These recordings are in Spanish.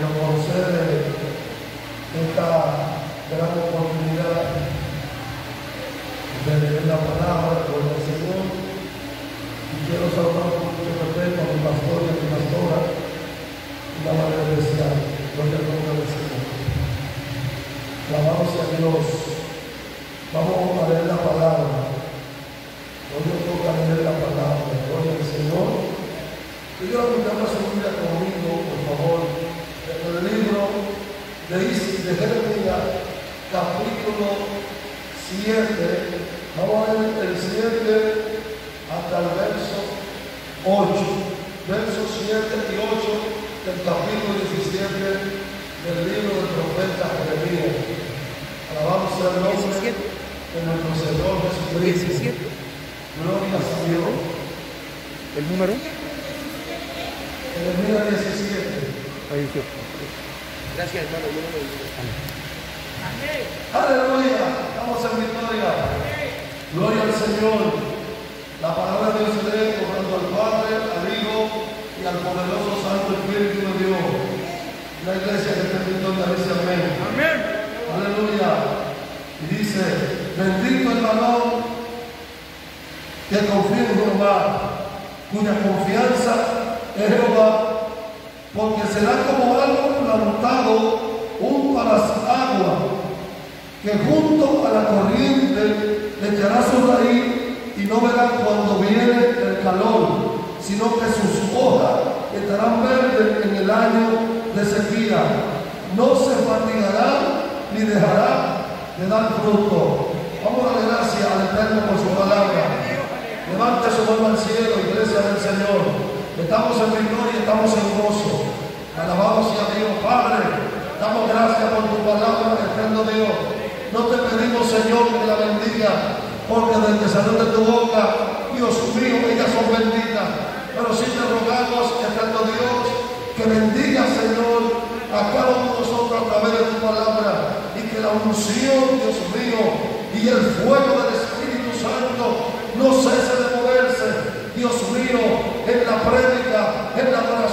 nos concede esta gran oportunidad de leer la palabra por el Señor. Y quiero saludar con mucho respeto a mi pastor y a mi pastora una manera especial. Gloria al nombre del Señor. Alabamos a Dios. Vamos a leer la palabra. Hoy nos toca leer la palabra. Gloria al Señor. Y yo invito a conmigo, por favor, en el libro de, de Jeremías, capítulo 7. Vamos a leer el 7 hasta el verso 8. Versos 7 y 8 del capítulo 17 del libro del profeta Jeremías. Alabamos el nombre 17. de nuestro Señor Jesucristo. 17. Gloria a Dios. ¿El número? Jeremías 17. Ahí. Gracias, hermano. Yo no. Aleluya. Estamos en victoria. Gloria al Señor. La palabra de Dios se lee al Padre, al Hijo y al poderoso Santo Espíritu de Dios. La iglesia que está en victoria dice amén. Amén. Aleluya. Y dice, bendito el varón que confía en Jehová, cuya confianza es Jehová, porque será como algo plantado junto a las aguas, que junto a la corriente le echará su raíz y no verá cuando viene el calor, sino que sus hojas estarán verdes en el año de sequía. No se fatigará ni dejará de dar fruto. Vamos a darle gracias al Eterno por su palabra. Levante su mano al cielo, iglesia del Señor. Estamos en victoria, estamos en gozo. Alabamos a Dios, Padre. Damos gracias por tu palabra, eterno Dios. No te pedimos, Señor, que la bendiga, porque desde que salió de tu boca, Dios mío, ellas son benditas. Pero sí te rogamos, eterno Dios, que bendiga, Señor, a cada uno de nosotros a través de tu palabra y que la unción, Dios mío, y el fuego del Espíritu Santo no cese de moverse, Dios mío, en la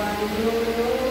A Dios. Gloria